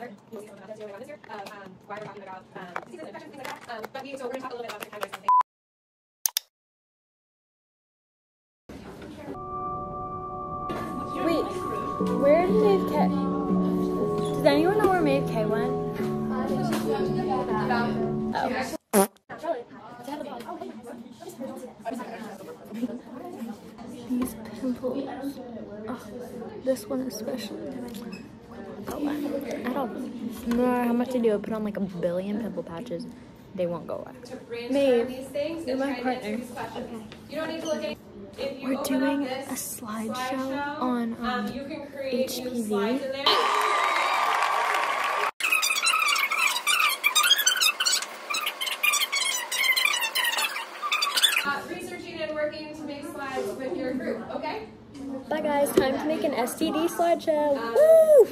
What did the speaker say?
going on this year, um, um, why we're talking about um, infections, things like that. Um, but we, so we're going to talk a little bit about Wait, where did Maeve K? Does anyone know where Maeve K went? Oh pimples. Oh, this one especially. Oh, I don't no matter how much I do, I put on like a billion pimple patches, they won't go away. Maeve, you're my partner. You don't need to look at We're doing a slideshow slideshow, on um, um, you can create new HPV. Slides in there. Researching and working to make slides with your group, okay? Bye guys, time to make an STD slideshow. Uh, Woo!